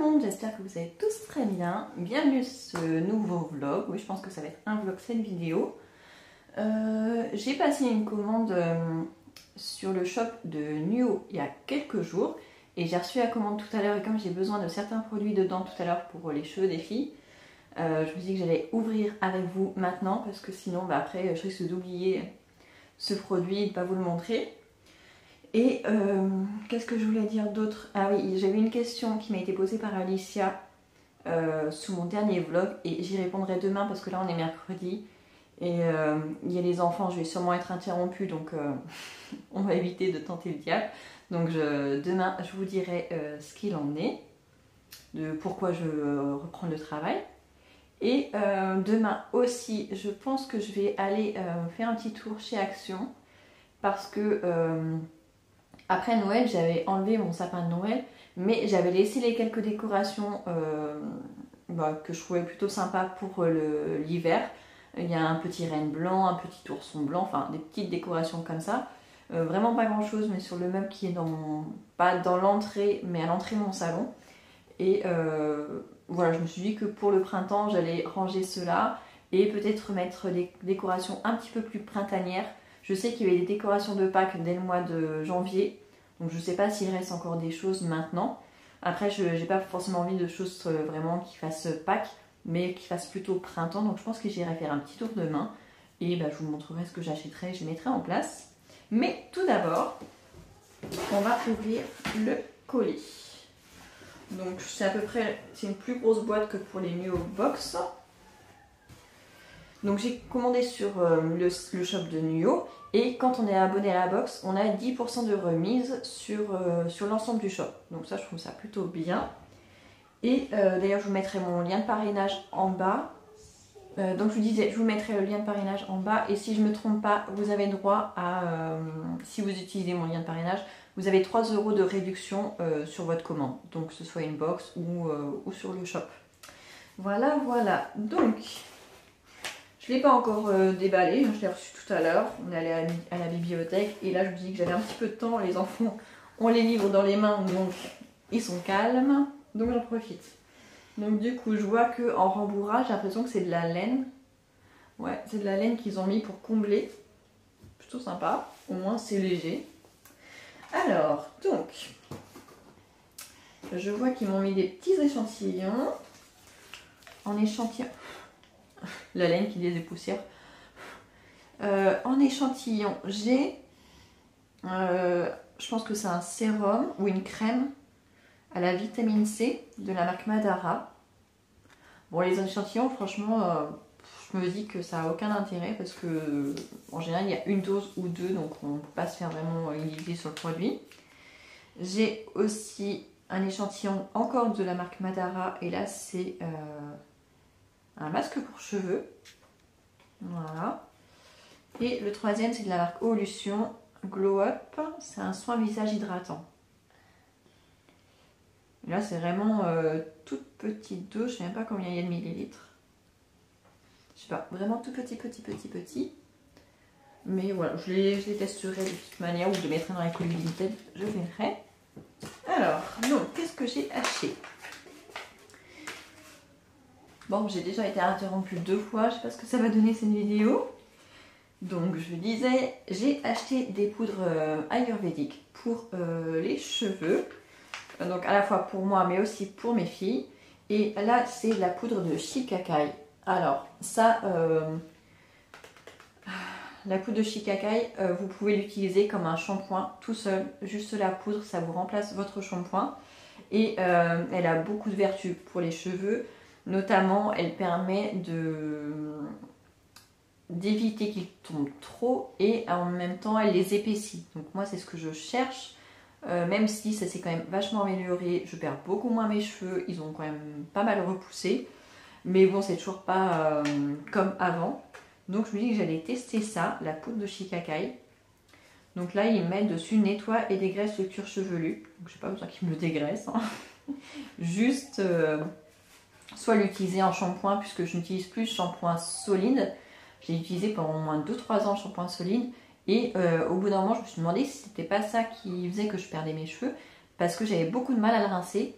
monde, j'espère que vous allez tous très bien. Bienvenue sur ce nouveau vlog. Oui, je pense que ça va être un vlog, cette vidéo. Euh, j'ai passé une commande euh, sur le shop de Nuo il y a quelques jours et j'ai reçu la commande tout à l'heure et comme j'ai besoin de certains produits dedans tout à l'heure pour les cheveux des filles, euh, je me suis dit que j'allais ouvrir avec vous maintenant parce que sinon bah, après je risque d'oublier ce produit et de ne pas vous le montrer. Et euh, qu'est-ce que je voulais dire d'autre? Ah oui, j'avais une question qui m'a été posée par Alicia euh, sous mon dernier vlog et j'y répondrai demain parce que là on est mercredi et euh, il y a les enfants, je vais sûrement être interrompue donc on va éviter de tenter le diable. Donc demain je vous dirai ce qu'il en est, de pourquoi je reprends le travail. Et demain aussi, je pense que je vais aller faire un petit tour chez Action parce que après Noël, j'avais enlevé mon sapin de Noël, mais j'avais laissé les quelques décorations euh, bah, que je trouvais plutôt sympa pour euh, l'hiver. Il y a un petit renne blanc, un petit ourson blanc, enfin des petites décorations comme ça. Euh, vraiment pas grand chose, mais sur le meuble qui est dans mon. pas dans l'entrée, mais à l'entrée de mon salon. Et voilà, je me suis dit que pour le printemps, j'allais ranger cela et peut-être mettre des décorations un petit peu plus printanières je sais qu'il y avait des décorations de Pâques dès le mois de janvier, donc je ne sais pas s'il reste encore des choses maintenant. Après, je n'ai pas forcément envie de choses euh, vraiment qui fassent Pâques, mais qui fassent plutôt printemps, donc je pense que j'irai faire un petit tour demain et bah, je vous montrerai ce que j'achèterai, je mettrai en place. Mais tout d'abord, on va ouvrir le colis. Donc c'est à peu près, c'est une plus grosse boîte que pour les New Box. Donc j'ai commandé sur euh, le, shop de Nuyo et quand on est abonné à la box, on a 10% de remise sur, euh, sur l'ensemble du shop. Donc ça je trouve ça plutôt bien. Et euh, d'ailleurs je vous mettrai mon lien de parrainage en bas. donc je vous disais, je vous mettrai le lien de parrainage en bas et si je ne me trompe pas, vous avez droit à, si vous utilisez mon lien de parrainage, vous avez 3 euros de réduction sur votre commande. Donc que ce soit une box ou, ou sur le shop. Voilà, voilà. Donc, je ne l'ai pas encore euh, déballé, je l'ai reçu tout à l'heure. On est allé à la, bibliothèque et là je me dis que j'avais un petit peu de temps. Les enfants ont les livres dans les mains donc ils sont calmes. Donc j'en profite. Donc du coup je vois que en rembourrage j'ai l'impression que c'est de la laine. Ouais, c'est de la laine qu'ils ont mis pour combler. Plutôt sympa. Au moins c'est léger. Alors, donc, je vois qu'ils m'ont mis des petits échantillons. En échantillon la laine qui les poussières. Euh, en échantillon, j'ai, euh, je pense que c'est un sérum ou une crème à la vitamine C de la marque Madara. Bon, les échantillons, franchement, euh, je me dis que ça n'a aucun intérêt parce que en général, il y a une dose ou deux, donc on ne peut pas se faire vraiment une idée sur le produit. J'ai aussi un échantillon encore de la marque Madara et là, c'est un masque pour cheveux. Voilà. Et le troisième, c'est de la marque Olution Glow Up. C'est un soin visage hydratant. là, c'est vraiment euh, toute petite dose. Je ne sais même pas combien il y a de millilitres. Je sais pas, vraiment tout petit, petit, petit, petit. Mais voilà, je les, testerai de toute manière ou je les mettrai dans la colis. Je verrai. Alors, donc, qu'est-ce que j'ai acheté? Bon, j'ai déjà été interrompue deux fois, je sais pas ce que ça va donner cette vidéo. Donc je disais, j'ai acheté des poudres euh, ayurvédiques pour euh, les cheveux. Donc à la fois pour moi mais aussi pour mes filles. Et là c'est la poudre de Shikakai. Alors ça, euh, la poudre de Shikakai, vous pouvez l'utiliser comme un shampoing tout seul. Juste la poudre, ça vous remplace votre shampoing. Et elle a beaucoup de vertus pour les cheveux. Notamment, elle permet d'éviter qu'ils tombent trop et en même temps elle les épaissit. Donc moi c'est ce que je cherche, euh, même si ça s'est quand même vachement amélioré, je perds beaucoup moins mes cheveux, ils ont quand même pas mal repoussé, mais bon c'est toujours pas euh, comme avant. Donc je me dis que j'allais tester ça, la poudre de Shikakai. Donc là il met dessus nettoie et dégraisse le cuir chevelu, donc j'ai pas besoin qu'il me le dégraisse, hein. juste... Euh, soit l'utiliser en shampoing puisque je n'utilise plus shampoing solide. J'ai utilisé pendant au moins 2-3 ans shampoing solide et euh, au bout d'un moment je me suis demandé si c'était pas ça qui faisait que je perdais mes cheveux parce que j'avais beaucoup de mal à le rincer.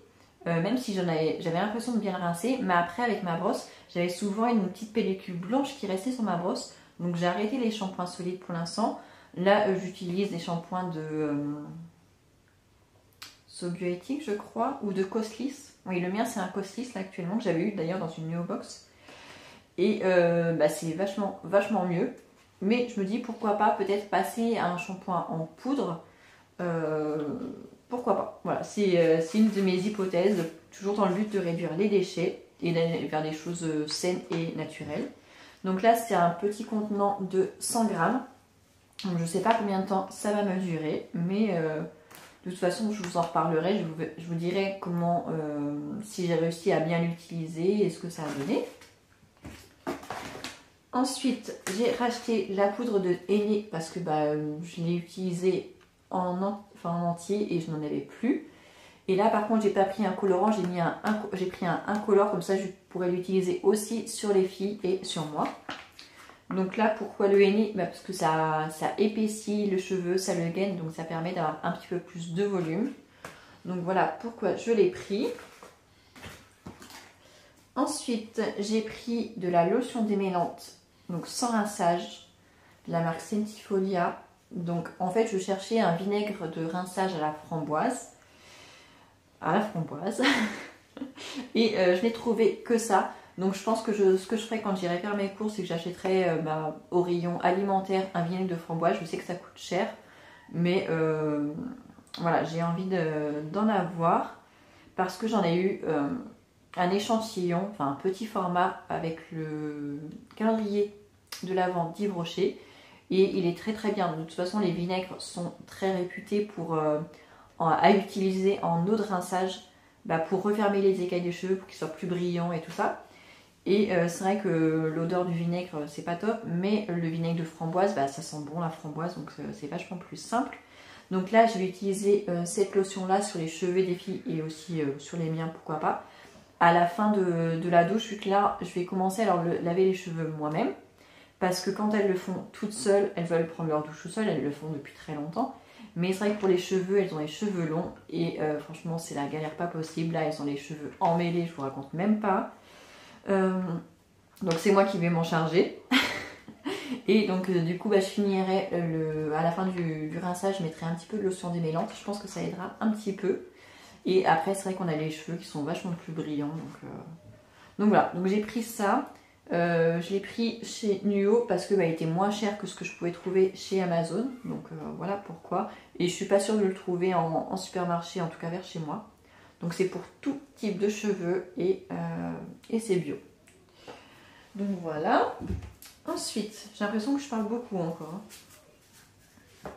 euh, même si j'avais l'impression de bien le rincer, mais après avec ma brosse, j'avais souvent une petite pellicule blanche qui restait sur ma brosse. Donc j'ai arrêté les shampoings solides pour l'instant. Là, euh, j'utilise des shampoings de Sobioéthique, je crois, ou de Coslis. Oui, le mien c'est un Coslis là actuellement que j'avais eu d'ailleurs dans une New Box. Et bah, c'est vachement, vachement mieux. Mais je me dis pourquoi pas peut-être passer à un shampoing en poudre pourquoi pas. Voilà, euh, c'est une de mes hypothèses, toujours dans le but de réduire les déchets et d'aller vers des choses euh, saines et naturelles. Donc là, c'est un petit contenant de 100 grammes. je ne sais pas combien de temps ça va me durer, mais euh, de toute façon, je vous en reparlerai. Je vous, dirai comment, si j'ai réussi à bien l'utiliser et ce que ça a donné. Ensuite, j'ai racheté la poudre de henné parce que bah, je l'ai utilisée en, en entier et je n'en avais plus. Et là par contre j'ai pas pris un colorant, j'ai mis j'ai pris un incolore comme ça je pourrais l'utiliser aussi sur les filles et sur moi. Donc là pourquoi le henné bah, Parce que ça, ça épaissit le cheveu, ça le gaine donc ça permet d'avoir un petit peu plus de volume. Donc voilà pourquoi je l'ai pris. Ensuite j'ai pris de la lotion démêlante, donc sans rinçage, de la marque Sentifolia donc en fait, je cherchais un vinaigre de rinçage à la framboise. À la framboise. Et euh, je n'ai trouvé que ça. Donc je pense que ce que je ferai quand j'irai faire mes courses, c'est que j'achèterai euh, au rayon alimentaire un vinaigre de framboise. Je sais que ça coûte cher. Mais euh, voilà, j'ai envie d'en avoir. Parce que j'en ai eu un échantillon, enfin un petit format avec le calendrier de la vente d'Yves Rocher et il est très très bien. De toute façon, les vinaigres sont très réputés pour, euh, à utiliser en eau de rinçage bah, pour refermer les écailles des cheveux, pour qu'ils soient plus brillants et tout ça. Et euh, c'est vrai que l'odeur du vinaigre, c'est pas top, mais le vinaigre de framboise, bah, ça sent bon la framboise, donc euh, c'est vachement plus simple. Donc là, je vais utiliser cette lotion-là sur les cheveux des filles et aussi sur les miens, pourquoi pas. À la fin de, la douche, vu que là, je vais commencer à leur laver les cheveux moi-même parce que quand elles le font toutes seules, elles veulent prendre leur douche tout seules, elles le font depuis très longtemps. Mais c'est vrai que pour les cheveux, elles ont les cheveux longs et euh, franchement, c'est la galère pas possible. Là, elles ont les cheveux emmêlés, je vous raconte même pas. Euh, donc c'est moi qui vais m'en charger. et donc euh, du coup, bah, je finirai le, à la fin du, rinçage, je mettrai un petit peu de lotion démêlante. Je pense que ça aidera un petit peu. Et après, c'est vrai qu'on a les cheveux qui sont vachement plus brillants. Donc, donc voilà, donc j'ai pris ça. Euh, je l'ai pris chez Nuo parce que bah, il était moins cher que ce que je pouvais trouver chez Amazon. Donc euh, voilà pourquoi. Et je suis pas sûre de le trouver en, supermarché, en tout cas vers chez moi. Donc c'est pour tout type de cheveux et, euh, et c'est bio. Donc voilà. Ensuite, j'ai l'impression que je parle beaucoup encore. Hein.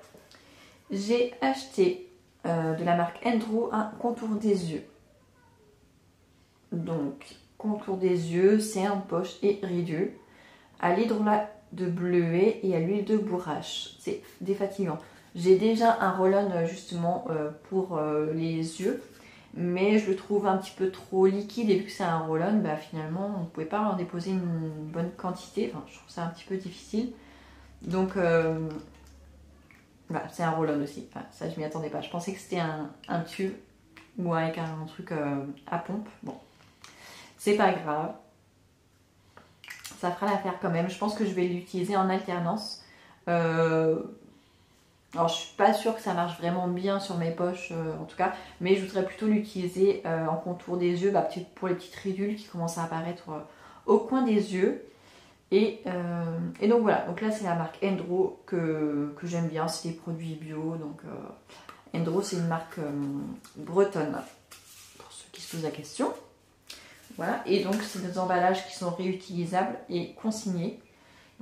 J'ai acheté de la marque Endro un contour des yeux. Donc contour des yeux, cernes, poche et ridules, à l'hydrolat de bleuet et à l'huile de bourrache. C'est défatigant. J'ai déjà un justement euh, pour euh, les yeux, mais je le trouve un petit peu trop liquide et vu que c'est un roll-on, bah, finalement on ne pouvait pas en déposer une bonne quantité. Enfin, je trouve ça un petit peu difficile. Donc euh, c'est un roll-on aussi. ça je m'y attendais pas. Je pensais que c'était un, un, tube ou avec un truc à pompe. Bon, c'est pas grave. Ça fera l'affaire quand même. Je pense que je vais l'utiliser en alternance. Euh, alors je suis pas sûre que ça marche vraiment bien sur mes poches euh, en tout cas, mais je voudrais plutôt l'utiliser euh, en contour des yeux bah, pour les petites ridules qui commencent à apparaître au coin des yeux. Et, donc voilà, donc là c'est la marque Endro que, que j'aime bien, c'est des produits bio. Donc Endro c'est une marque bretonne pour ceux qui se posent la question. Voilà, et donc c'est des emballages qui sont réutilisables et consignés.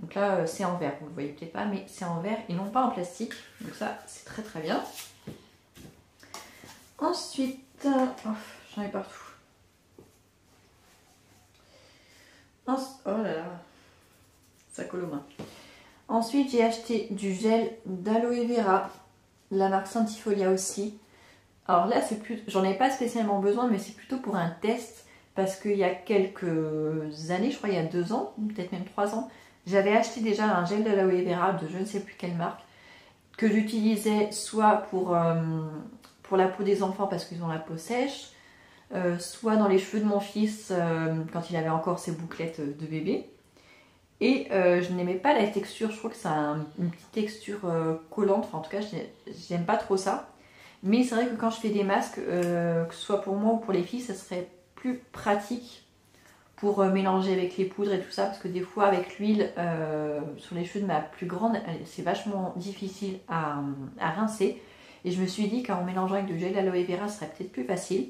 Donc là, euh, c'est en verre, vous ne le voyez peut-être pas, mais c'est en verre et non pas en plastique. Donc ça, c'est très très bien. Ensuite, euh, j'en ai partout. oh là là, ça colle aux mains. Ensuite, j'ai acheté du gel d'aloe vera, la marque Santifolia aussi. Alors là, j'en ai pas spécialement besoin, mais c'est plutôt pour un test parce qu'il y a quelques années, je crois il y a deux ans, peut-être même trois ans, j'avais acheté déjà un gel de l'aloe vera de je ne sais plus quelle marque que j'utilisais soit pour, euh, la peau des enfants parce qu'ils ont la peau sèche, soit dans les cheveux de mon fils quand il avait encore ses bouclettes de bébé. Et je n'aimais pas la texture, je trouve que a une petite texture collante, enfin en tout cas j'aime pas trop ça. Mais c'est vrai que quand je fais des masques, que ce soit pour moi ou pour les filles, ça serait plus pratique pour euh, mélanger avec les poudres et tout ça parce que des fois avec l'huile euh, sur les cheveux de ma plus grande c'est vachement difficile à, rincer. Et je me suis dit qu'en mélangeant avec du gel d'aloe vera ce serait peut-être plus facile.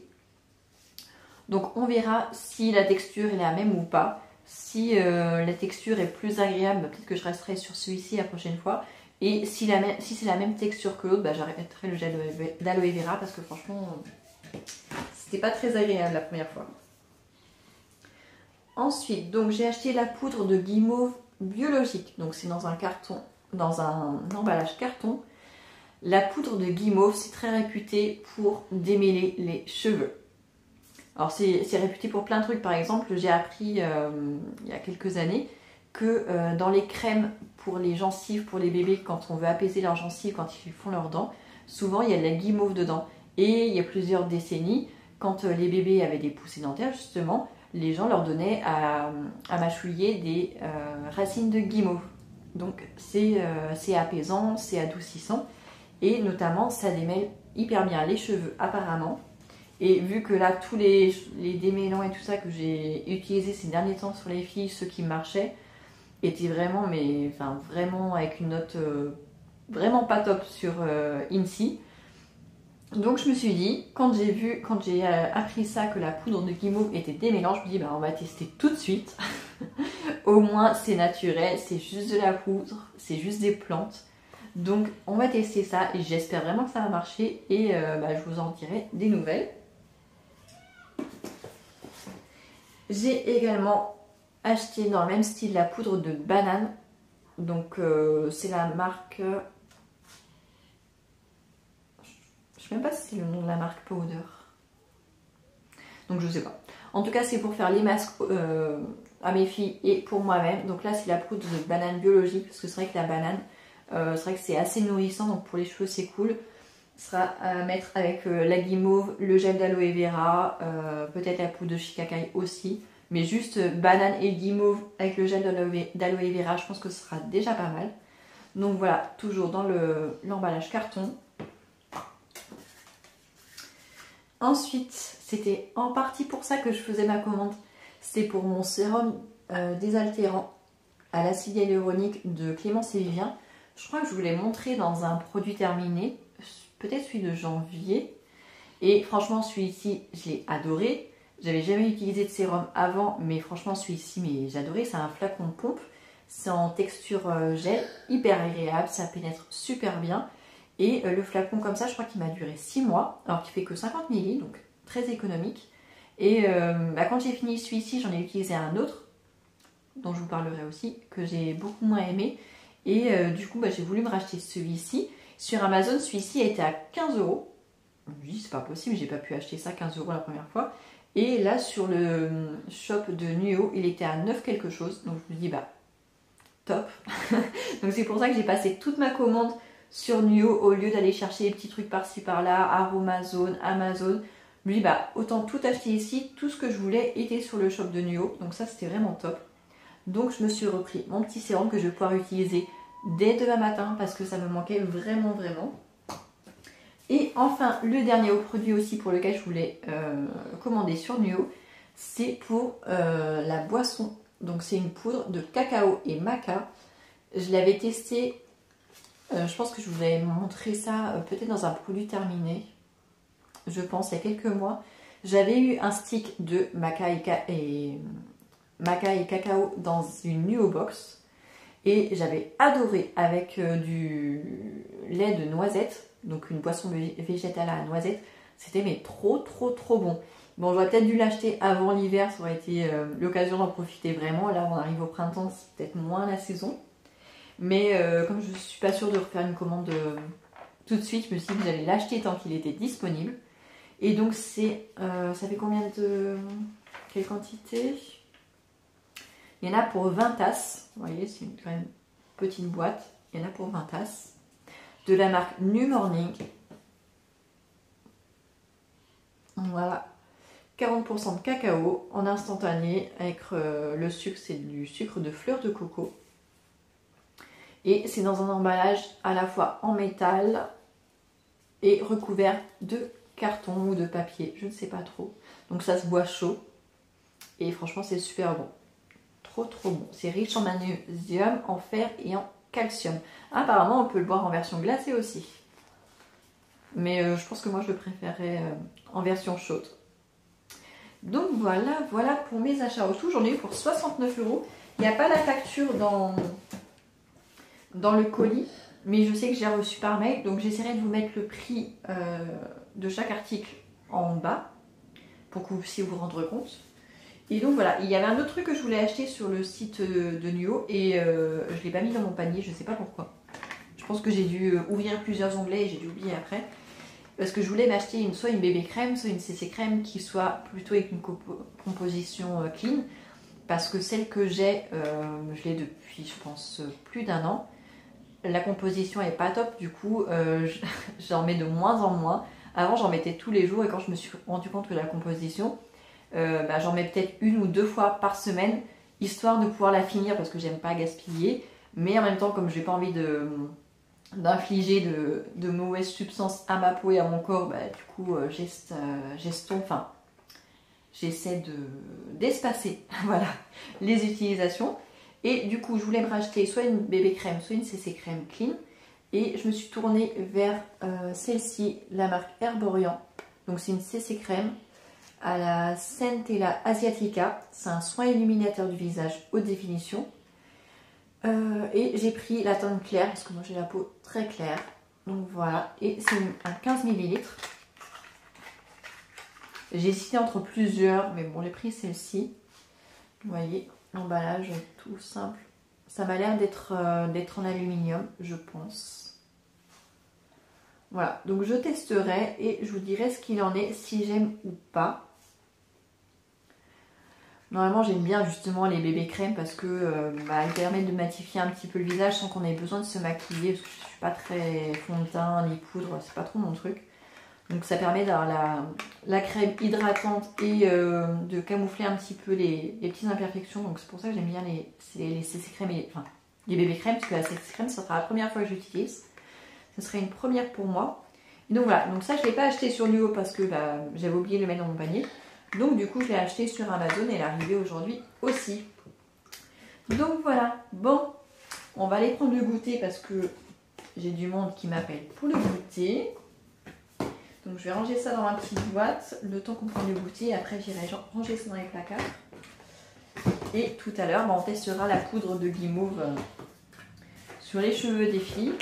Donc on verra si la texture est la même ou pas. Si euh, la texture est plus agréable peut-être que je resterai sur celui-ci la prochaine fois. Et si, si c'est la même texture que l'autre bah, j'arrêterai le gel d'aloe vera parce que franchement c'était pas très agréable la première fois Ensuite, donc j'ai acheté la poudre de guimauve biologique. Donc c'est dans un carton, dans un emballage carton. La poudre de guimauve, c'est très réputé pour démêler les cheveux. Alors c'est réputé pour plein de trucs. Par exemple, j'ai appris euh, il y a quelques années que euh, dans les crèmes pour les gencives, pour les bébés, quand on veut apaiser leurs gencives, quand ils font leurs dents, souvent il y a de la guimauve dedans. Et il y a plusieurs décennies, quand euh, les bébés avaient des poussées dentaires, justement, les gens leur donnaient à, mâchouiller des euh, racines de guimauve. Donc euh, c'est apaisant, c'est adoucissant et notamment ça démêle hyper bien les cheveux apparemment. Et vu que là tous les, démêlants et tout ça que j'ai utilisé ces derniers temps sur les filles, ceux qui marchaient, étaient vraiment, mais enfin vraiment avec une note euh, vraiment pas top sur INSEE. Donc je me suis dit, quand j'ai vu, quand j'ai euh, appris ça, que la poudre de guimauve était démêlant, je me dis bah on va tester tout de suite. Au moins c'est naturel, c'est juste de la poudre, c'est juste des plantes. Donc on va tester ça et j'espère vraiment que ça va marcher et euh, bah, je vous en dirai des nouvelles. J'ai également acheté dans le même style la poudre de banane. Donc euh, c'est la marque sais même pas si c'est le nom de la marque Powder. Donc je sais pas. En tout cas, c'est pour faire les masques euh, à mes filles et pour moi-même. Donc là, c'est la poudre de banane biologique parce que c'est vrai que la banane, euh, c'est vrai que c'est assez nourrissant. Donc pour les cheveux, c'est cool. Ce sera à mettre avec euh, la guimauve, le gel d'aloe vera, peut-être la poudre de shikakai aussi. Mais juste banane et guimauve avec le gel d'aloe vera, je pense que ce sera déjà pas mal. Donc voilà, toujours dans l'emballage carton. Ensuite, c'était en partie pour ça que je faisais ma commande. C'est pour mon sérum euh, désaltérant à l'acide hyaluronique de Clémence et Vivien. Je crois que je vous l'ai montré dans un produit terminé, peut-être celui de janvier. Et franchement, celui-ci, je l'ai adoré. J'avais jamais utilisé de sérum avant, mais franchement, celui-ci, mais j'adorais. C'est un flacon de pompe. C'est en texture euh, gel, hyper agréable, ça pénètre super bien. Et euh, le flacon comme ça, je crois qu'il m'a duré 6 mois, alors qu'il fait que 50 ml, donc très économique. Et euh, bah, quand j'ai fini celui-ci, j'en ai utilisé un autre, dont je vous parlerai aussi, que j'ai beaucoup moins aimé. Et euh, du coup, bah, j'ai voulu me racheter celui-ci. Sur Amazon, celui-ci était à 15 euros. Je me dis, c'est pas possible, j'ai pas pu acheter ça 15 euros la première fois. Et là, sur le shop de Nuo, il était à 9 quelque chose. Donc je me dis, bah, top. donc c'est pour ça que j'ai passé toute ma commande sur Nuo au lieu d'aller chercher des petits trucs par-ci par-là, Aromazone, Amazon. Lui, bah, autant tout acheter ici. Tout ce que je voulais était sur le shop de Nuo. Donc ça, c'était vraiment top. Donc je me suis repris mon petit sérum que je vais pouvoir utiliser dès demain matin parce que ça me manquait vraiment, vraiment. Et enfin, le dernier produit aussi pour lequel je voulais euh, commander sur Nuo, c'est pour euh, la boisson. Donc c'est une poudre de cacao et maca. Je l'avais testé euh, je pense que je vous avais montré ça euh, peut-être dans un produit terminé. Je pense il y a quelques mois. J'avais eu un stick de maca et, cacao dans une Nuo Box. Et j'avais adoré avec euh, du lait de noisette. Donc une boisson végétale à noisette. C'était mais trop trop trop bon. Bon, j'aurais peut-être dû l'acheter avant l'hiver, ça aurait été l'occasion d'en profiter vraiment. Là, on arrive au printemps, c'est peut-être moins la saison. Mais euh, comme je ne suis pas sûre de refaire une commande euh, tout de suite, je me suis dit que j'allais l'acheter tant qu'il était disponible. Et donc c'est, euh, ça fait combien de... Quelle quantité? Il y en a pour 20 tasses. Vous voyez, c'est quand même petite boîte. Il y en a pour 20 tasses. De la marque New Morning. Voilà. 40% de cacao en instantané avec le sucre, c'est du sucre de fleur de coco. Et c'est dans un emballage à la fois en métal et recouvert de carton ou de papier, je ne sais pas trop. Donc ça se boit chaud et franchement c'est super bon. Trop trop bon. C'est riche en magnésium, en fer et en calcium. Apparemment on peut le boire en version glacée aussi. Mais euh, je pense que moi je le préférerais euh, en version chaude. Donc voilà, voilà pour mes achats au tout. J'en ai eu pour 69 euros. Il n'y a pas la facture dans, dans le colis, mais je sais que j'ai reçu par mail. Donc j'essaierai de vous mettre le prix euh, de chaque article en bas pour que vous puissiez vous rendre compte. Et donc voilà, il y avait un autre truc que je voulais acheter sur le site de Nuo et je ne l'ai pas mis dans mon panier, je ne sais pas pourquoi. Je pense que j'ai dû ouvrir plusieurs onglets et j'ai dû oublier après parce que je voulais m'acheter soit une bébé crème, soit une CC crème qui soit plutôt avec une composition euh, clean, parce que celle que j'ai, euh, je l'ai depuis je pense plus d'un an. La composition est pas top, du coup euh, j'en mets de moins en moins. Avant j'en mettais tous les jours et quand je me suis rendu compte que la composition, bah, j'en mets peut-être une ou deux fois par semaine, histoire de pouvoir la finir parce que j'aime pas gaspiller. Mais en même temps, comme j'ai pas envie de, d'infliger de, mauvaises substances à ma peau et à mon corps, bah, du coup, euh, euh, enfin, j'essaie de d'espacer, voilà, les utilisations. Et du coup, je voulais me racheter soit une bébé crème, soit une CC crème clean. Et je me suis tournée vers euh, celle-ci, la marque Herborian. Donc c'est une CC crème à la Centella Asiatica. C'est un soin illuminateur du visage haute définition. Euh, et j'ai pris la tonne claire parce que moi j'ai la peau très claire. Donc voilà, et c'est un 15 ml. J'ai hésité entre plusieurs, mais bon, j'ai pris celle-ci. Vous voyez, l'emballage tout simple. Ça m'a l'air d'être euh, en aluminium, je pense. Voilà, donc je testerai et je vous dirai ce qu'il en est, si j'aime ou pas. Normalement, j'aime bien justement les bébés crèmes parce que euh, bah, permettent de matifier un petit peu le visage sans qu'on ait besoin de se maquiller parce que je suis pas très fond de teint ni poudre, c'est pas trop mon truc. Donc ça permet d'avoir la, crème hydratante et euh, de camoufler un petit peu les, petites imperfections. Donc c'est pour ça que j'aime bien les, les, CC crèmes et enfin les bébés crèmes parce que la CC crème, ça sera la première fois que j'utilise. Ce serait une première pour moi. donc voilà, donc ça je ne l'ai pas acheté sur Nuo parce que bah, j'avais oublié de le mettre dans mon panier. Donc du coup, je l'ai acheté sur Amazon et elle est arrivée aujourd'hui aussi. Donc voilà, bon, on va aller prendre le goûter parce que j'ai du monde qui m'appelle pour le goûter. Donc je vais ranger ça dans ma petite boîte, le temps qu'on prend le goûter, après j'irai ranger ça dans les placards. Et tout à l'heure, bah, on testera la poudre de guimauve euh, sur les cheveux des filles.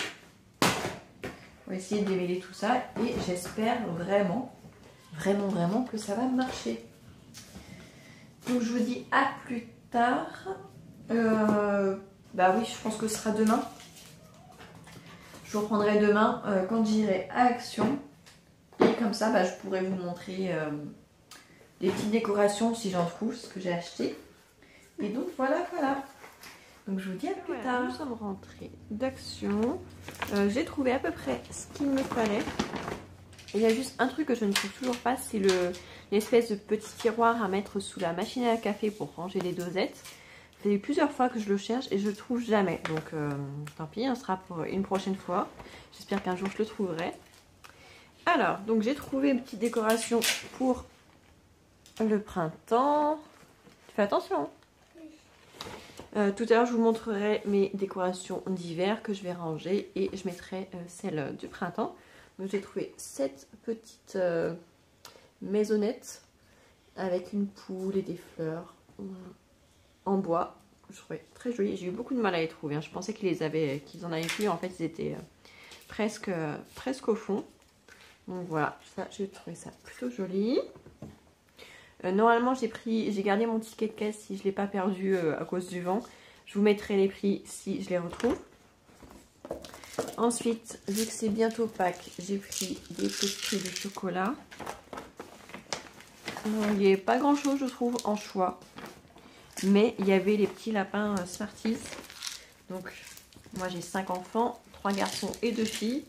On va essayer de démêler tout ça et j'espère vraiment vraiment, vraiment que ça va marcher. Donc je vous dis à plus tard. Euh, bah oui, je pense que ce sera demain. Je vous reprendrai demain euh, quand j'irai à Action. Et comme ça, bah, je pourrai vous montrer euh, des petites décorations si j'en trouve, ce que j'ai acheté. Et donc voilà, voilà. Donc je vous dis à plus tard. Nous sommes rentrés d'Action. j'ai trouvé à peu près ce qu'il me fallait. Il y a juste un truc que je ne trouve toujours pas, c'est l'espèce de petit tiroir à mettre sous la machine à café pour ranger les dosettes. Ça fait plusieurs fois que je le cherche et je le trouve jamais. Donc euh, tant pis, ce sera pour une prochaine fois. J'espère qu'un jour je le trouverai. Alors, donc j'ai trouvé une petite décoration pour le printemps. Fais attention. Euh, tout à l'heure, je vous montrerai mes décorations d'hiver que je vais ranger et je mettrai euh, celle du printemps. J'ai trouvé cette petite euh, maisonnette avec une poule et des fleurs en bois. Je trouvais très joli. J'ai eu beaucoup de mal à les trouver. Hein. Je pensais qu'ils en avaient plus. En fait, ils étaient euh, presque au fond. Donc voilà, ça, j'ai trouvé ça plutôt joli. Euh, normalement, j'ai pris, j'ai gardé mon ticket de caisse si je ne l'ai pas perdu à cause du vent. Je vous mettrai les prix si je les retrouve. Ensuite, vu que c'est bientôt Pâques, j'ai pris des petits de chocolat. Il n'y avait pas grand chose, je trouve, en choix. Mais il y avait les petits lapins euh, Smarties. Donc, moi j'ai 5 enfants, 3 garçons et 2 filles.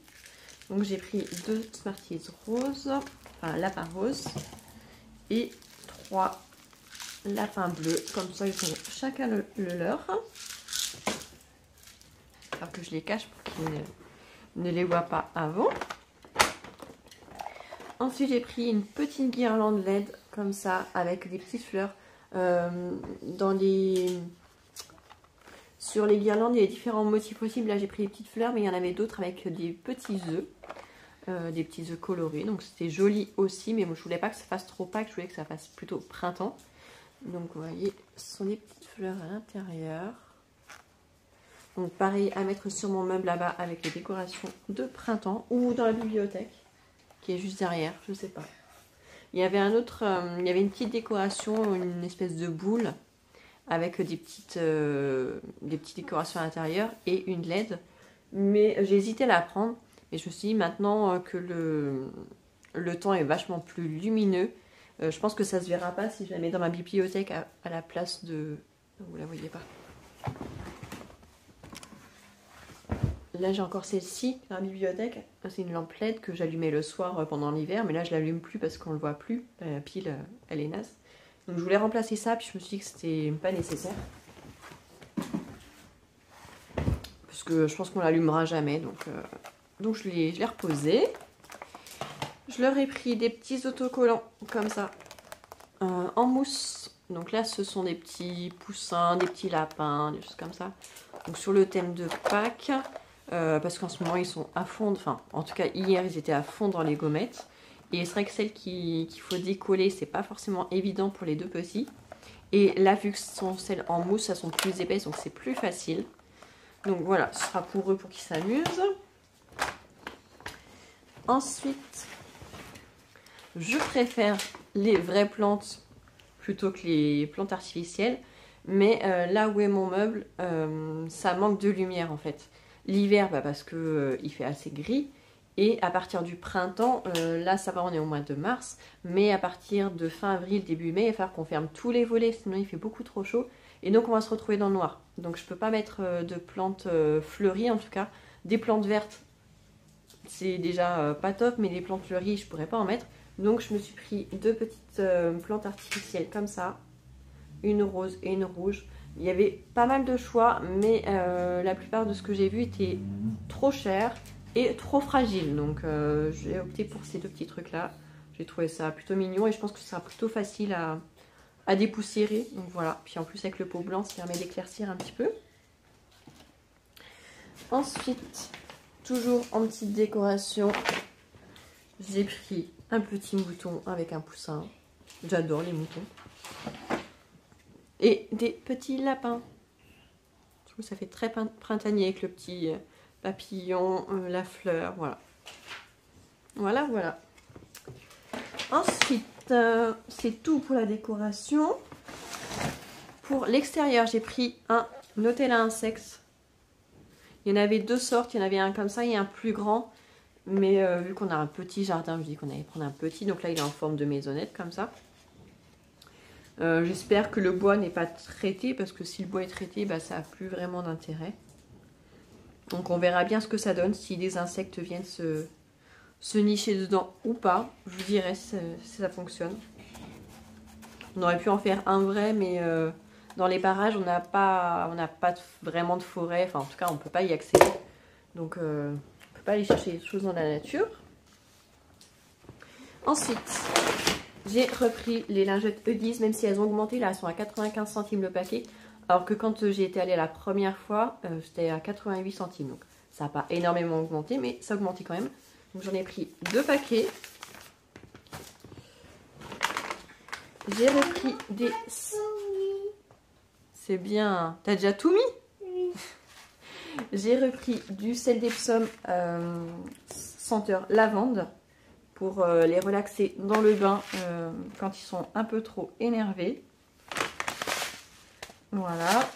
Donc j'ai pris deux Smarties roses, enfin lapin rose. Et trois lapins bleus. Comme ça, ils ont chacun le, leur. Alors que je les cache pour qu'ils ne, les voient pas avant. Ensuite, j'ai pris une petite guirlande LED comme ça avec des petites fleurs. Euh, dans les... Sur les guirlandes, il y a différents motifs possibles. Là, j'ai pris les petites fleurs, mais il y en avait d'autres avec des petits œufs. Euh, des petits œufs colorés. Donc c'était joli aussi, mais moi je voulais pas que ça fasse trop Pâques, je voulais que ça fasse plutôt printemps. Donc vous voyez, ce sont des petites fleurs à l'intérieur. Donc pareil à mettre sur mon meuble là-bas avec les décorations de printemps ou dans la bibliothèque qui est juste derrière, je sais pas. Il y avait un autre, euh, il y avait une petite décoration, une espèce de boule avec des petites, euh, des petites décorations à l'intérieur et une LED. Mais j'ai hésité à la prendre et je me suis dit maintenant euh, que le, le temps est vachement plus lumineux, euh, je pense que ça se verra pas si je la mets dans ma bibliothèque à, la place de... Vous la voyez pas. Là j'ai encore celle-ci dans la bibliothèque. C'est une lampe LED que j'allumais le soir euh, pendant l'hiver, mais là je l'allume plus parce qu'on le voit plus. La pile elle est naze. Donc je voulais remplacer ça, puis je me suis dit que c'était pas nécessaire. Parce que je pense qu'on l'allumera jamais, donc donc je l'ai reposé. Je leur ai pris des petits autocollants comme ça euh, en mousse. Donc là ce sont des petits poussins, des petits lapins, des choses comme ça. Donc sur le thème de Pâques, euh, parce qu'en ce moment ils sont à fond, enfin en tout cas hier ils étaient à fond dans les gommettes. Et c'est vrai que celles qu'il faut décoller, c'est pas forcément évident pour les deux petits. Et là, vu que ce sont celles en mousse, elles sont plus épaisses, donc c'est plus facile. Donc voilà, ce sera pour eux pour qu'ils s'amusent. Ensuite, je préfère les vraies plantes plutôt que les plantes artificielles. Mais euh, là où est mon meuble, euh, ça manque de lumière en fait. L'hiver, bah, parce qu'il euh, fait assez gris. Et à partir du printemps, là ça va, on est au mois de mars. Mais à partir de fin avril, début mai, il va falloir qu'on ferme tous les volets, sinon il fait beaucoup trop chaud. Et donc on va se retrouver dans le noir. Donc je ne peux pas mettre de plantes fleuries en tout cas. Des plantes vertes, c'est déjà euh, pas top, mais les plantes fleuries, je pourrais pas en mettre. Donc je me suis pris deux petites euh, plantes artificielles comme ça, une rose et une rouge. Il y avait pas mal de choix, mais euh, la plupart de ce que j'ai vu était trop cher et trop fragile. Donc j'ai opté pour ces deux petits trucs là. J'ai trouvé ça plutôt mignon et je pense que ce sera plutôt facile à, à dépoussiérer. Donc voilà, puis en plus avec le pot blanc, ça permet d'éclaircir un petit peu. Ensuite, Toujours en petite décoration, j'ai pris un petit mouton avec un poussin. J'adore les moutons. Et des petits lapins. Je trouve ça fait très printanier avec le petit euh, papillon, euh, la fleur, voilà. Voilà, voilà. Ensuite, euh, c'est tout pour la décoration. Pour l'extérieur, j'ai pris un Nutella Insects il y en avait deux sortes, il y en avait un comme ça et un plus grand. Mais euh, vu qu'on a un petit jardin, je dis qu'on allait prendre un petit. Donc là, il est en forme de maisonnette comme ça. Euh, j'espère que le bois n'est pas traité parce que si le bois est traité, bah, ça n'a plus vraiment d'intérêt. Donc on verra bien ce que ça donne, si des insectes viennent se, nicher dedans ou pas. Je vous dirai si, ça fonctionne. On aurait pu en faire un vrai, mais euh, dans les barrages, on n'a pas, on pas vraiment de forêt. Enfin, en tout cas, on ne peut pas y accéder. Donc, euh, on ne peut pas aller chercher des choses dans la nature. Ensuite, j'ai repris les lingettes E10, même si elles ont augmenté. Là, elles sont à 95 centimes le paquet. Alors que quand j'ai été allée la première fois, euh, c'était à 88 centimes. Donc, ça n'a pas énormément augmenté, mais ça a augmenté quand même. Donc, j'en ai pris deux paquets. J'ai repris des c'est bien. T'as déjà tout mis Oui. J'ai repris du sel d'Epsom euh, senteur lavande pour euh, les relaxer dans le bain euh, quand ils sont un peu trop énervés. Voilà.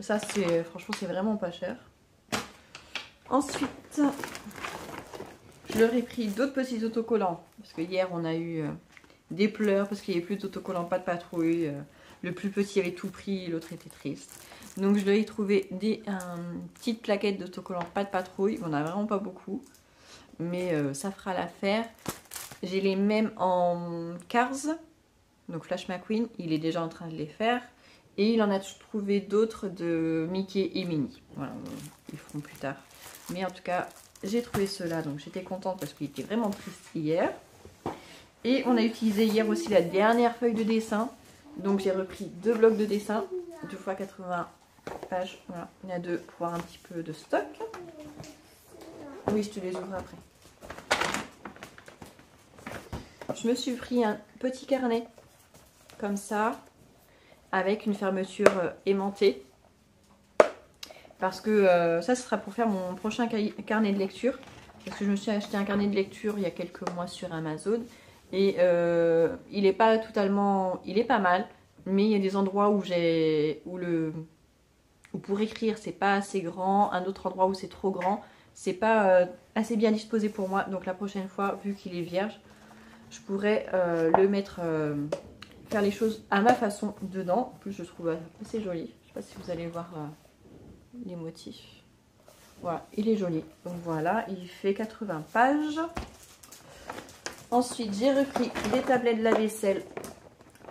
Ça, c'est franchement, c'est vraiment pas cher. Ensuite, je leur ai pris d'autres petits autocollants. Parce que hier, on a eu des pleurs parce qu'il n'y avait plus d'autocollants, pas de patrouille. Le plus petit avait tout pris, l'autre était triste. Donc je dois y trouver des petites plaquettes d'autocollants, pas de patrouille. On a vraiment pas beaucoup. Mais euh, ça fera l'affaire. J'ai les mêmes en Cars, donc Flash McQueen, il est déjà en train de les faire. Et il en a trouvé d'autres de Mickey et Minnie. Voilà, ils feront plus tard. Mais en tout cas, j'ai trouvé cela, donc j'étais contente parce qu'il était vraiment triste hier. Et on a utilisé hier aussi la dernière feuille de dessin. Donc j'ai repris deux blocs de dessin, 2 fois 80 pages. Voilà, il y en a deux pour avoir un petit peu de stock. Oui, je te les ouvre après. Je me suis pris un petit carnet comme ça avec une fermeture euh, aimantée. Parce que euh, ça, ce sera pour faire mon prochain carnet de lecture. Parce que je me suis acheté un carnet de lecture il y a quelques mois sur Amazon. Et euh, il est pas totalement... Il est pas mal. Mais il y a des endroits où j'ai... Où le... Où pour écrire, c'est pas assez grand. Un autre endroit où c'est trop grand. C'est pas assez bien disposé pour moi. Donc la prochaine fois, vu qu'il est vierge, je pourrais le mettre faire les choses à ma façon dedans. En plus, je trouve assez joli. Je sais pas si vous allez voir euh, les motifs. Voilà, il est joli. Donc voilà, il fait 80 pages. Ensuite, j'ai repris des tablettes de la vaisselle.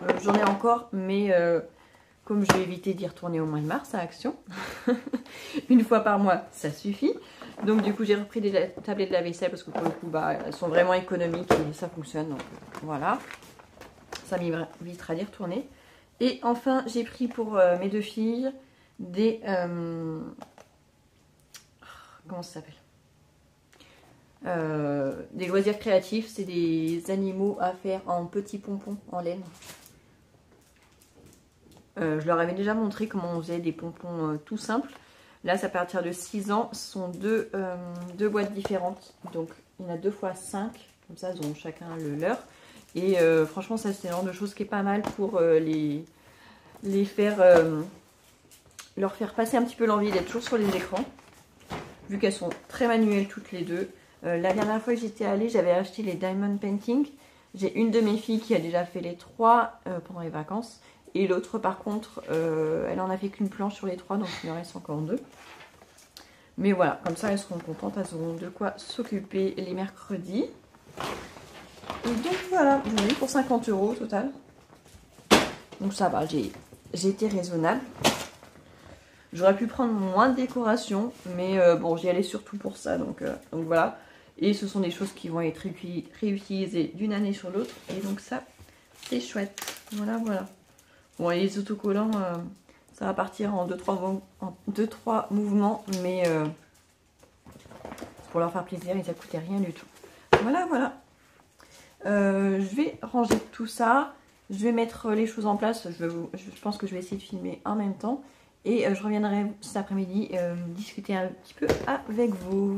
Euh, j'en ai encore, mais euh, comme je vais éviter d'y retourner au mois de mars à Action, une fois par mois, ça suffit. Donc du coup, j'ai repris des tablettes de la vaisselle parce que pour le coup, bah, elles sont vraiment économiques et ça fonctionne. Donc voilà. Ça m'évitera d'y retourner. Et enfin, j'ai pris pour euh, mes deux filles des... Euh, comment ça s'appelle? Euh, Des loisirs créatifs. C'est des animaux à faire en petits pompons en laine. je leur avais déjà montré comment on faisait des pompons tout simples. Là, c'est à partir de 6 ans. Ce sont deux, boîtes différentes. Donc, il y en a deux fois 5. Comme ça, ils ont chacun le leur. Et euh, franchement, ça c'est le genre de choses qui est pas mal pour euh, les, les faire, euh, leur faire passer un petit peu l'envie d'être toujours sur les écrans. Vu qu'elles sont très manuelles toutes les deux. La dernière fois que j'étais allée, j'avais acheté les Diamond Painting. J'ai une de mes filles qui a déjà fait les trois pendant les vacances. Et l'autre, par contre, elle en a fait qu'une planche sur les trois, donc il en reste encore deux. Mais voilà, comme ça, elles seront contentes, elles auront de quoi s'occuper les mercredis. Et donc voilà, j'en ai eu pour 50 euros au total. Donc ça va, j'ai été raisonnable. J'aurais pu prendre moins de décoration, mais euh, bon, j'y allais surtout pour ça, euh, donc voilà. Et ce sont des choses qui vont être réutilisées d'une année sur l'autre, et donc ça, c'est chouette. Voilà, voilà. Bon, et les autocollants, euh, ça va partir en 2-3 mouvements, mais pour leur faire plaisir, ils ne coûté rien du tout. Voilà, voilà. Euh, je vais ranger tout ça. Je vais mettre les choses en place. Je, pense que je vais essayer de filmer en même temps. Et euh, je reviendrai cet après-midi euh, discuter un petit peu avec vous.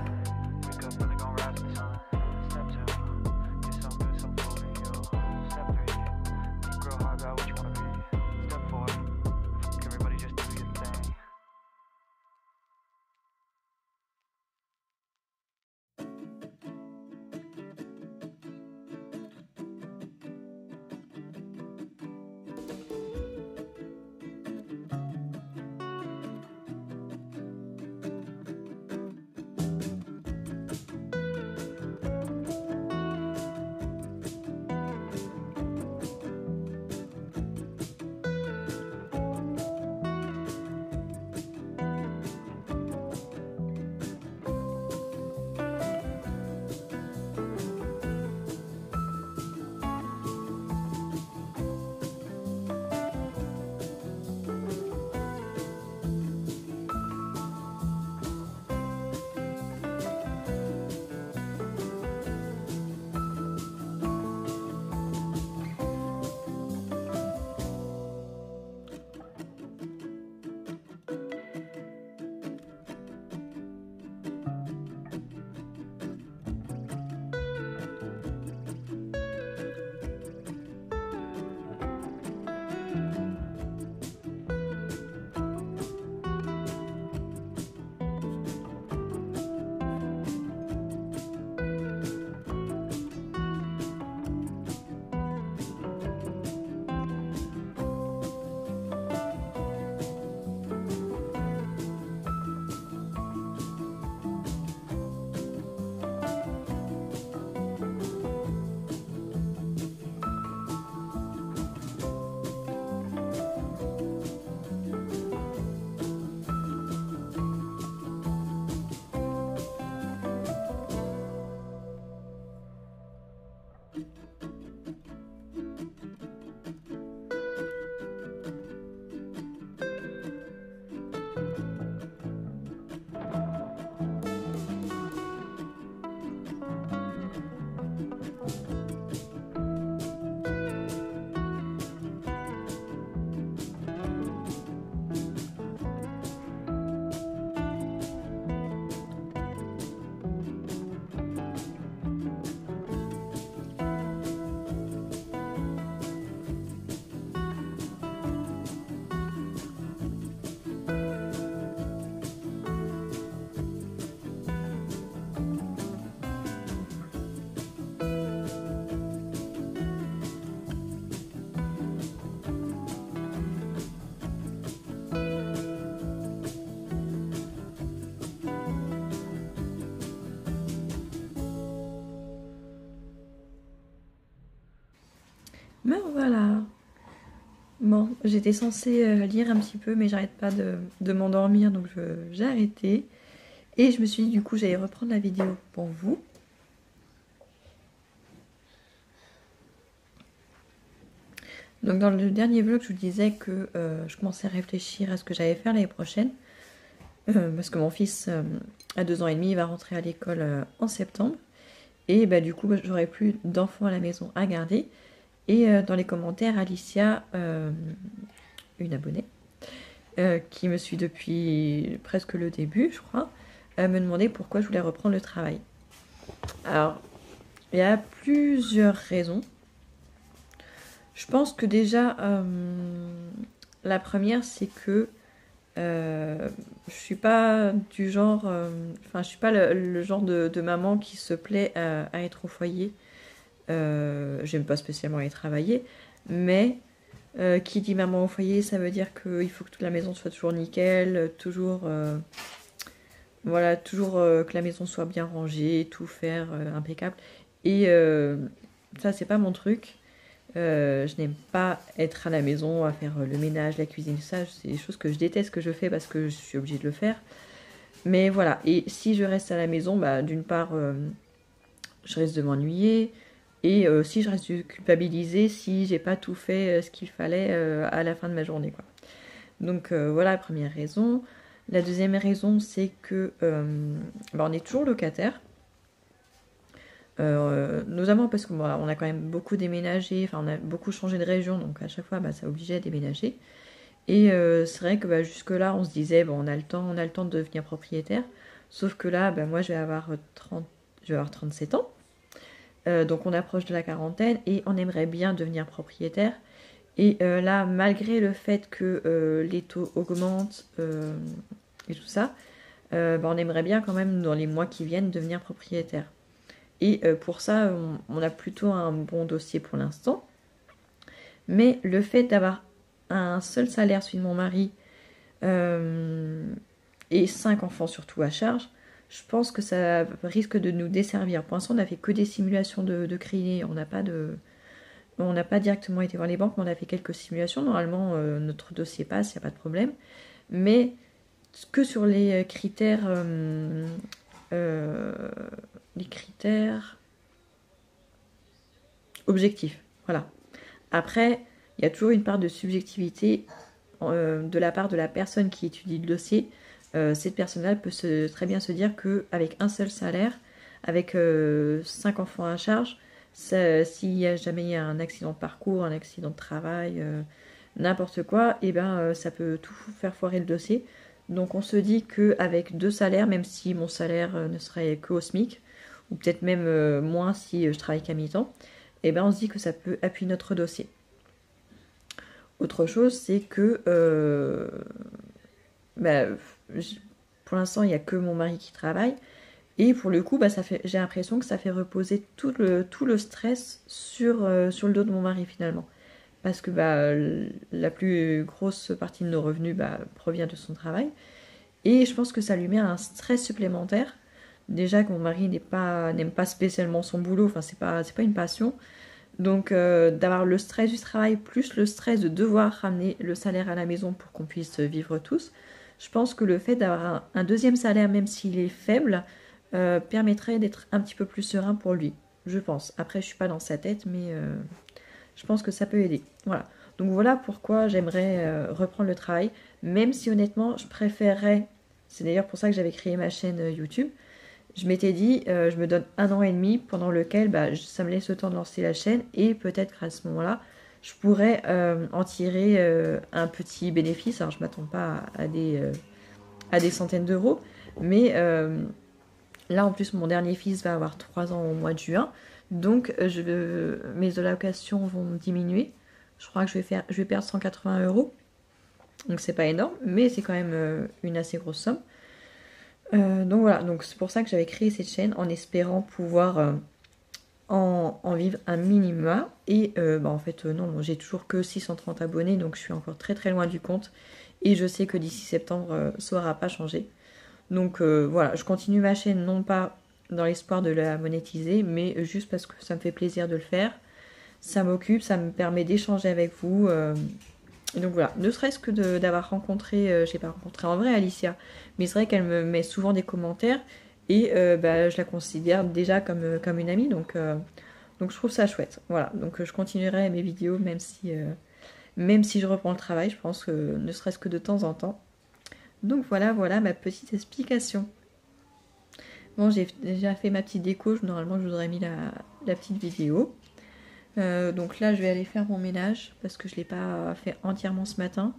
Me voilà. Bon, j'étais censée euh, lire un petit peu, mais j'arrête pas de, m'endormir, donc j'ai arrêté. Et je me suis dit, du coup, j'allais reprendre la vidéo pour vous. Donc, dans le dernier vlog, je vous disais que euh, je commençais à réfléchir à ce que j'allais faire l'année prochaine. Euh, parce que mon fils a deux ans et demi, il va rentrer à l'école en septembre. Et bah, du coup, j'aurai plus d'enfants à la maison à garder. Et euh, dans les commentaires, Alicia, euh, une abonnée, euh, qui me suit depuis presque le début, je crois, euh, me demandait pourquoi je voulais reprendre le travail. Alors, il y a plusieurs raisons. Je pense que déjà, euh, la première, c'est que euh, je suis pas du genre, euh, enfin, je suis pas le, genre de, maman qui se plaît à être au foyer. Euh, J'aime pas spécialement aller travailler, mais Euh, qui dit maman au foyer, ça veut dire qu'il faut que toute la maison soit toujours nickel, toujours, euh, voilà, toujours que la maison soit bien rangée, tout faire impeccable. Et ça, c'est pas mon truc. Je n'aime pas être à la maison à faire le ménage, la cuisine, ça. C'est des choses que je déteste que je fais parce que je suis obligée de le faire. Mais voilà. Et si je reste à la maison, bah, d'une part, je risque de m'ennuyer. Et euh, si je reste culpabilisée si j'ai pas tout fait euh, ce qu'il fallait euh, à la fin de ma journée. Donc voilà la première raison. La deuxième raison, c'est que bah, est toujours locataire. Notamment parce qu'on on a quand même beaucoup déménagé, on a beaucoup changé de région, donc à chaque fois bah, ça obligeait à déménager. Et c'est vrai que bah, jusque-là on se disait bon, on a le temps, on a le temps de devenir propriétaire. Sauf que là, bah, moi je vais avoir 30, je vais avoir 37 ans. Euh, donc on approche de la quarantaine et on aimerait bien devenir propriétaire. Et euh, là, malgré le fait que euh, les taux augmentent et tout ça, bah, on aimerait bien quand même dans les mois qui viennent devenir propriétaire. Et pour ça, on, a plutôt un bon dossier pour l'instant. Mais le fait d'avoir un seul salaire, celui de mon mari, et cinq enfants surtout à charge, je pense que ça risque de nous desservir. Pour l'instant, on n'a fait que des simulations de, de. On n'a pas de, on n'a pas directement été voir les banques, mais on a fait quelques simulations. Normalement, euh, notre dossier passe, il n'y a pas de problème. Mais que sur les critères, euh, euh, les critères objectifs. Voilà. Après, il y a toujours une part de subjectivité de la part de la personne qui étudie le dossier. Euh, cette personne-là peut très bien se dire qu'avec un seul salaire, avec euh, cinq enfants à charge, s'il y a jamais un accident de parcours, un accident de travail, euh, n'importe quoi, et ben euh, ça peut tout faire foirer le dossier. Donc on se dit qu'avec deux salaires, même si mon salaire ne serait que au SMIC, ou peut-être même moins si je travaille qu'à mi-temps, et ben on se dit que ça peut appuyer notre dossier. Autre chose, c'est que bah, pour l'instant, il n'y a que mon mari qui travaille. Et pour le coup, bah, j'ai l'impression que ça fait reposer tout le, tout le stress sur, euh, sur le dos de mon mari finalement. Parce que bah, la plus grosse partie de nos revenus bah, provient de son travail. Et je pense que ça lui met un stress supplémentaire. Déjà que mon mari n'est pas, n'aime pas spécialement son boulot, enfin c'est pas, pas une passion. Donc euh, d'avoir le stress du travail plus le stress de devoir ramener le salaire à la maison pour qu'on puisse vivre tous, je pense que le fait d'avoir un, deuxième salaire, même s'il est faible, euh, permettrait d'être un petit peu plus serein pour lui. Je pense. Après, je suis pas dans sa tête, mais euh, je pense que ça peut aider. Voilà. Donc voilà pourquoi j'aimerais euh, reprendre le travail, même si honnêtement, je préférerais. C'est d'ailleurs pour ça que j'avais créé ma chaîne YouTube. Je m'étais dit, je me donne un an et demi pendant lequel bah, ça me laisse le temps de lancer la chaîne et peut-être qu'à ce moment-là, je pourrais euh, en tirer euh, un petit bénéfice. Alors, je ne m'attends pas à, des, euh, à des centaines d'euros, mais là, en plus, mon dernier fils va avoir 3 ans au mois de juin, donc mes allocations vont diminuer. Je crois que je vais, faire, je vais perdre 180 euros, donc c'est pas énorme, mais c'est quand même une assez grosse somme. Donc voilà, donc c'est pour ça que j'avais créé cette chaîne en espérant pouvoir en, vivre un minima. Et euh, bah, en fait, euh, non, j'ai toujours que 630 abonnés, donc je suis encore très très loin du compte. Et je sais que d'ici septembre, euh, ça n'aura pas changé. Donc voilà, je continue ma chaîne non pas dans l'espoir de la monétiser, mais juste parce que ça me fait plaisir de le faire. Ça m'occupe, ça me permet d'échanger avec vous. donc voilà, ne serait-ce que d'avoir rencontré, j'ai pas rencontré en vrai Alicia, mais c'est vrai qu'elle me met souvent des commentaires et euh, bah, je la considère déjà comme, euh, comme une amie, donc, euh, donc je trouve ça chouette. Voilà, donc je continuerai mes vidéos même si, même si je reprends le travail, je pense que ne serait-ce que de temps en temps. Donc voilà, voilà ma petite explication. Bon, j'ai déjà fait ma petite déco, normalement je vous aurais mis la, la petite vidéo. Donc là, je vais aller faire mon ménage parce que je ne l'ai pas fait entièrement ce matin.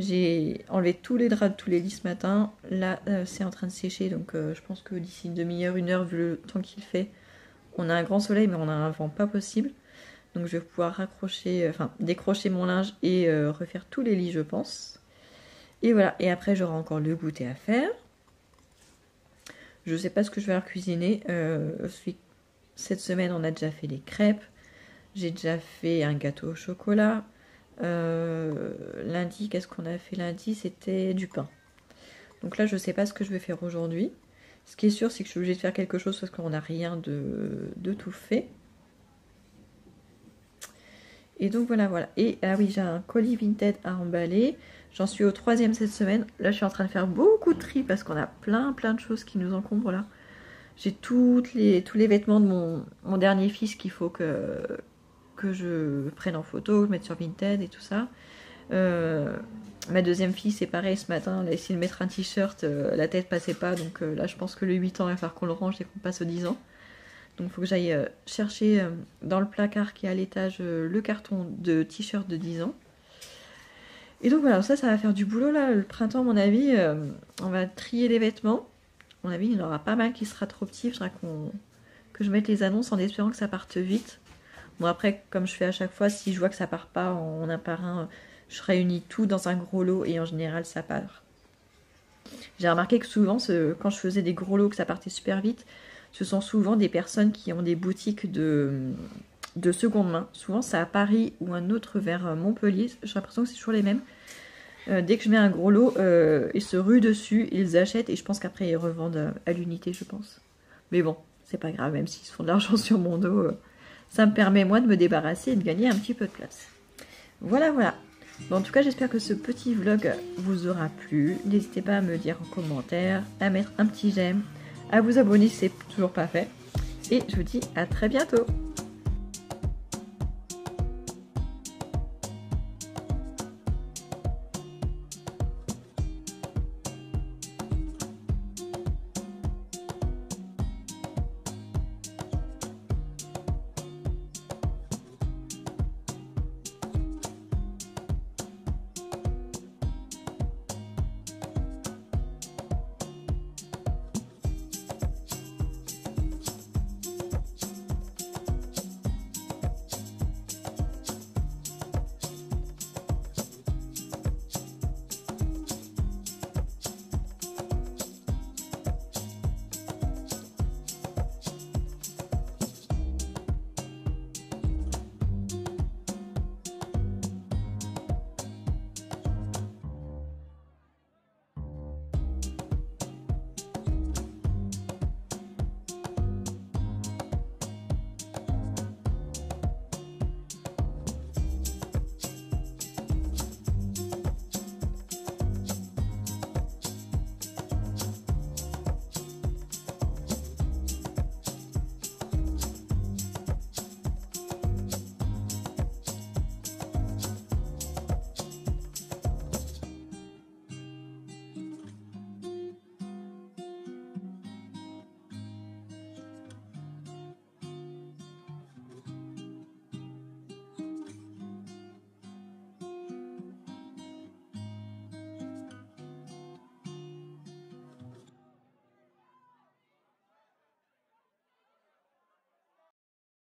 J'ai enlevé tous les draps de tous les lits ce matin. Là, euh, c'est en train de sécher, donc euh, je pense que d'ici une demi-heure, une heure, vu le temps qu'il fait, on a un grand soleil, mais on a un vent pas possible. Donc je vais pouvoir raccrocher, euh, enfin décrocher mon linge et refaire tous les lits, je pense. Et voilà. Et après, j'aurai encore le goûter à faire. Je sais pas ce que je vais leur cuisiner. Cette semaine, on a déjà fait des crêpes. J'ai déjà fait un gâteau au chocolat. Euh, lundi, qu'est-ce qu'on a fait lundi? C'était du pain. Donc là, je sais pas ce que je vais faire aujourd'hui. Ce qui est sûr, c'est que je suis obligée de faire quelque chose parce qu'on n'a rien de, tout fait. Et donc voilà, voilà. Et ah oui, j'ai un colis vintage à emballer. J'en suis au troisième cette semaine. Là, je suis en train de faire beaucoup de tri parce qu'on a plein, plein de choses qui nous encombrent là. J'ai les, tous les vêtements de mon dernier fils qu'il faut que, que je prenne en photo, je mette sur Vinted et tout ça. Euh, ma deuxième fille, c'est pareil, ce matin, elle a essayé de mettre un t-shirt, euh, la tête passait pas, donc euh, là, je pense que le 8 ans, il va falloir qu'on le range et qu'on passe aux 10 ans. Donc, il faut que j'aille chercher dans le placard qui est à l'étage le carton de t-shirt de 10 ans. Et donc voilà, ça, ça va faire du boulot là. Le printemps, à mon avis, on va trier les vêtements. À mon avis, il y en aura pas mal qui sera trop petit. Il faudra que je mette les annonces en espérant que ça parte vite. Bon, après, comme je fais à chaque fois, si je vois que ça part pas en un par un, je réunis tout dans un gros lot et en général, ça part. J'ai remarqué que souvent, quand je faisais des gros lots, que ça partait super vite, ce sont souvent des personnes qui ont des boutiques de, de seconde main. Souvent, c'est à Paris ou un autre vers euh, Montpellier. J'ai l'impression que c'est toujours les mêmes. Euh, dès que je mets un gros lot, euh, ils se ruent dessus, ils achètent et je pense qu'après ils revendent à l'unité, je pense. Mais bon, c'est pas grave, même s'ils se font de l'argent sur mon dos, ça me permet moi de me débarrasser et de gagner un petit peu de place. Voilà, voilà. En tout cas, j'espère que ce petit vlog vous aura plu. N'hésitez pas à me dire en commentaire, à mettre un petit j'aime, à vous abonner si c'est toujours pas fait. Et je vous dis à très bientôt